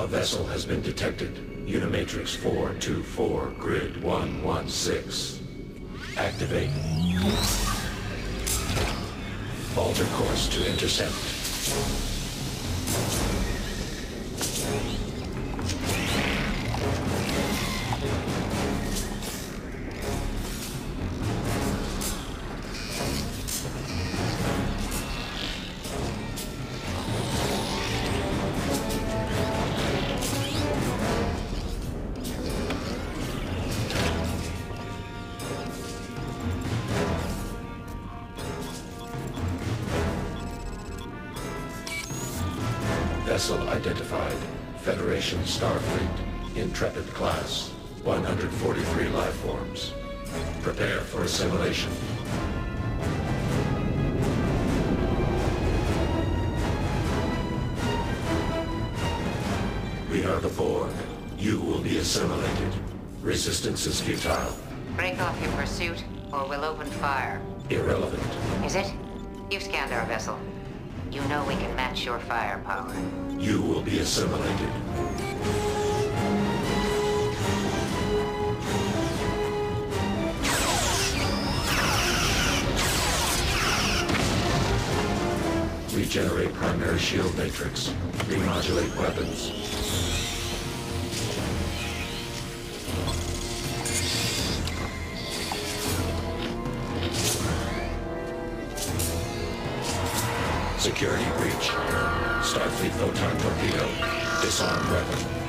A vessel has been detected. Unimatrix 424, grid 116. Activate. Alter course to intercept. Vessel identified. Federation Starfleet. Intrepid class. 143 life forms. Prepare for assimilation. We are the Borg. You will be assimilated. Resistance is futile. Break off your pursuit, or we'll open fire. Irrelevant. Is it? You've scanned our vessel. You know we can match your firepower. You will be assimilated. Regenerate primary shield matrix. Remodulate weapons. Security breach. Starfleet photon torpedo. Disarm weapon.